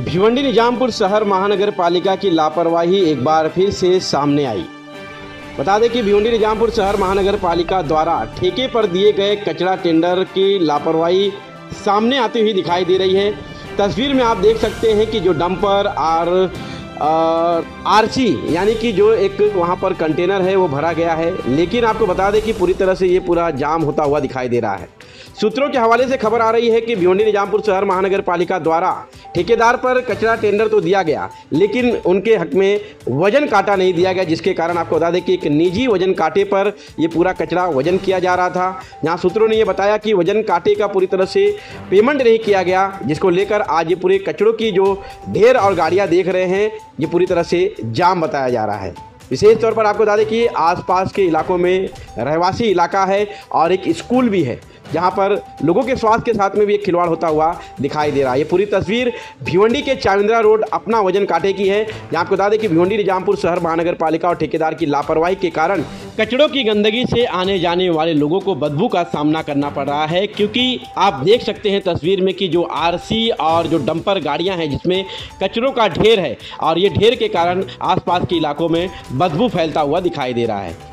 भिवंडी निजामपुर शहर महानगर पालिका की लापरवाही एक बार फिर से सामने आई। बता दें कि भिवंडी निजामपुर शहर महानगर पालिका द्वारा ठेके पर दिए गए कचरा टेंडर की लापरवाही सामने आती हुई दिखाई दे रही है। तस्वीर में आप देख सकते हैं कि जो डंपर और आरसी, यानी कि जो एक वहाँ पर कंटेनर है, वो भरा गया है। लेकिन आपको बता दें कि पूरी तरह से ये पूरा जाम होता हुआ दिखाई दे रहा है। सूत्रों के हवाले से खबर आ रही है कि भिवंडी निजामपुर शहर महानगर पालिका द्वारा ठेकेदार पर कचरा टेंडर तो दिया गया, लेकिन उनके हक में वज़न काटा नहीं दिया गया, जिसके कारण आपको बता दें कि एक निजी वज़न काटे पर ये पूरा कचरा वज़न किया जा रहा था। जहाँ सूत्रों ने यह बताया कि वज़न काटे का पूरी तरह से पेमेंट नहीं किया गया, जिसको लेकर आज ये पूरे कचड़ों की जो ढेर और गाड़ियाँ देख रहे हैं ये पूरी तरह से जाम बताया जा रहा है। विशेष तौर पर आपको बता दें कि आसपास के इलाकों में रहवासी इलाका है और एक स्कूल भी है। जहाँ पर लोगों के स्वास्थ्य के साथ में भी एक खिलवाड़ होता हुआ दिखाई दे रहा है। ये पूरी तस्वीर भिवंडी के चाविंद्रा रोड अपना वज़न काटे की है। जहाँ आपको बता दें कि भिवंडी, निजामपुर शहर, महानगर पालिका और ठेकेदार की लापरवाही के कारण कचड़ों की गंदगी से आने जाने वाले लोगों को बदबू का सामना करना पड़ रहा है, क्योंकि आप देख सकते हैं तस्वीर में कि जो आरसी और जो डंपर गाड़ियाँ हैं, जिसमें कचरों का ढेर है और ये ढेर के कारण आसपास के इलाकों में बदबू फैलता हुआ दिखाई दे रहा है।